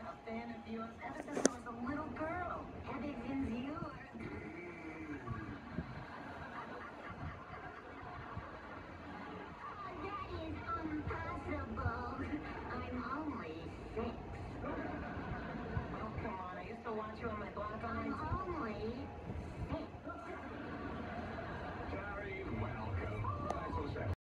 been a fan of yours ever since I was a little girl. And it is you. That is um, impossible. I'm only six. Oh, come on. I used to watch you on my